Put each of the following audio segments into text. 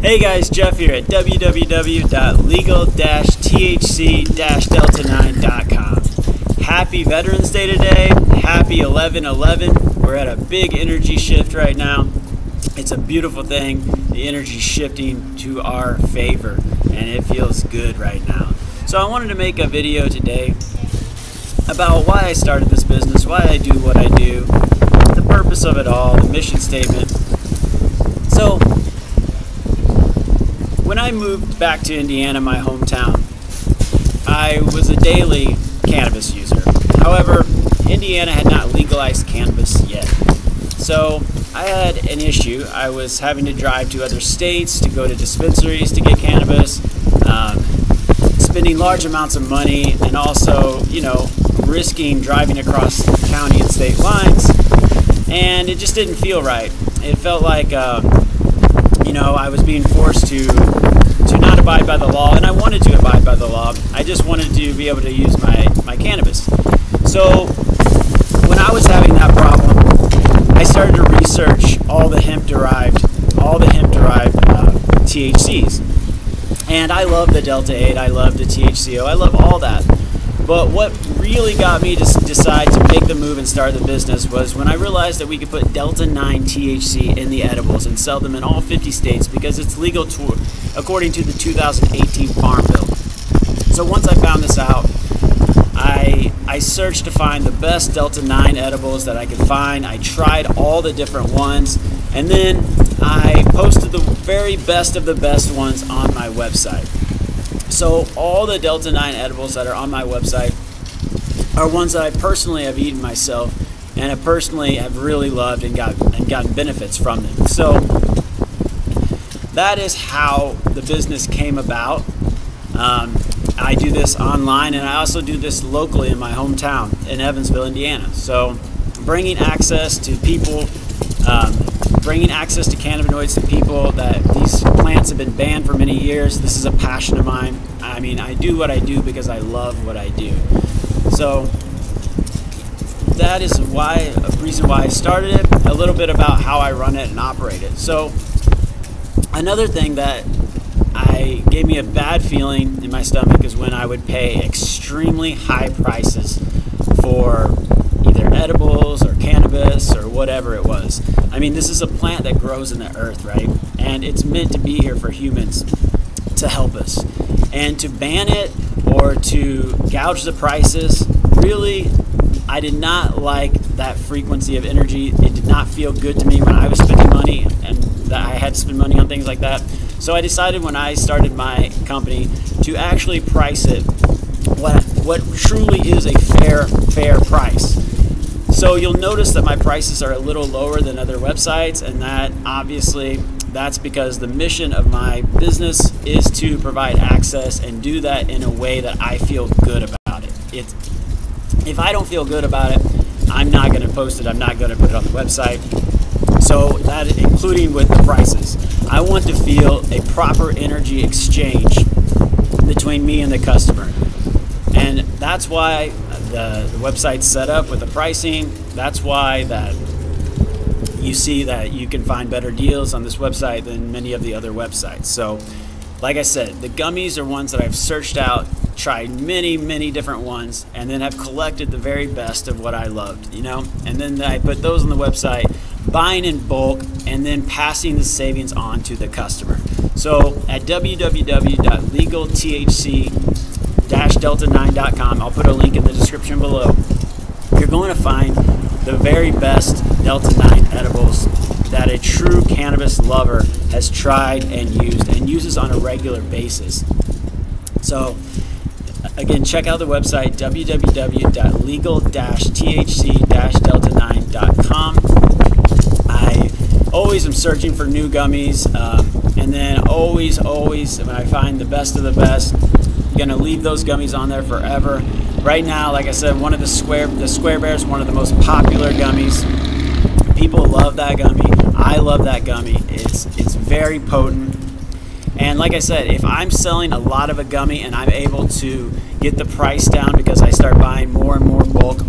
Hey guys, Jeff here at www.legal-thc-delta9.com. Happy Veterans Day today. Happy 11-11. We're at a big energy shift right now. It's a beautiful thing. The energy shifting to our favor, and it feels good right now. So I wanted to make a video today about why I started this business, why I do what I do, the purpose of it all, the mission statement. So when I moved back to Indiana, my hometown, I was a daily cannabis user. However, Indiana had not legalized cannabis yet. So I had an issue. I was having to drive to other states to go to dispensaries to get cannabis, um, spending large amounts of money, and also, you know, risking driving across county and state lines. And it just didn't feel right. It felt like, uh, you know, I was being forced to to not abide by the law, and I wanted to abide by the law. I just wanted to be able to use my, my cannabis. So when I was having that problem, I started to research all the hemp derived, all the hemp derived uh, THCs. And I love the Delta 8, I love the THCO, I love all that. But what really got me to decide to make the move and start the business was when I realized that we could put Delta 9 THC in the edibles and sell them in all 50 states because it's legal to, according to the 2018 Farm Bill. So once I found this out, I, I searched to find the best Delta 9 edibles that I could find. I tried all the different ones, and then I posted the very best of the best ones on my website. So all the Delta 9 edibles that are on my website are ones that I personally have eaten myself and I personally have really loved and got and gotten benefits from them. So that is how the business came about. Um, I do this online and I also do this locally in my hometown in Evansville, Indiana. So bringing access to people, um, bringing access to cannabinoids to people that these plants have been banned for many years. This is a passion of mine. I mean, I do what I do because I love what I do. So that is why a reason why I started it. A little bit about how I run it and operate it. So another thing that I gave me a bad feeling in my stomach is when I would pay extremely high prices for edibles or cannabis or whatever it was. I mean, this is a plant that grows in the earth, right? And it's meant to be here for humans to help us. And to ban it or to gouge the prices, really, I did not like that frequency of energy. It did not feel good to me when I was spending money and that I had to spend money on things like that. So I decided when I started my company to actually price it what what truly is a fair fair price. So you'll notice that my prices are a little lower than other websites and that obviously that's because the mission of my business is to provide access and do that in a way that I feel good about it. If I don't feel good about it, I'm not going to post it. I'm not going to put it on the website. So that including with the prices. I want to feel a proper energy exchange between me and the customer. And that's why the, the website's set up with the pricing. That's why that you see that you can find better deals on this website than many of the other websites. So, like I said, the gummies are ones that I've searched out, tried many, many different ones, and then have collected the very best of what I loved, you know? And then I put those on the website, buying in bulk, and then passing the savings on to the customer. So at www.legalthc-delta9.com, I'll put a link in the description below. You're going to find the very best Delta 9 edibles that a true cannabis lover has tried and used and uses on a regular basis. So, again, check out the website www.legal-thc-delta9.com. I always am searching for new gummies, um, and then always, always, when I find the best of the best, I'm gonna leave those gummies on there forever. Right now, like I said, one of the square the Square Bear is one of the most popular gummies. People love that gummy. I love that gummy. It's it's very potent And like I said, if I'm selling a lot of a gummy and I'm able to get the price down because I start buying more and more bulk,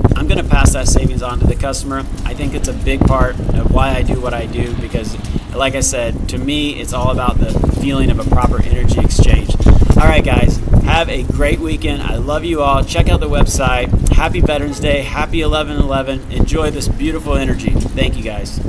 pass that savings on to the customer. I think it's a big part of why I do what I do because, like I said, to me, it's all about the feeling of a proper energy exchange. All right, guys, have a great weekend. I love you all. Check out the website. Happy Veterans Day. Happy 11 11. Enjoy this beautiful energy. Thank you, guys.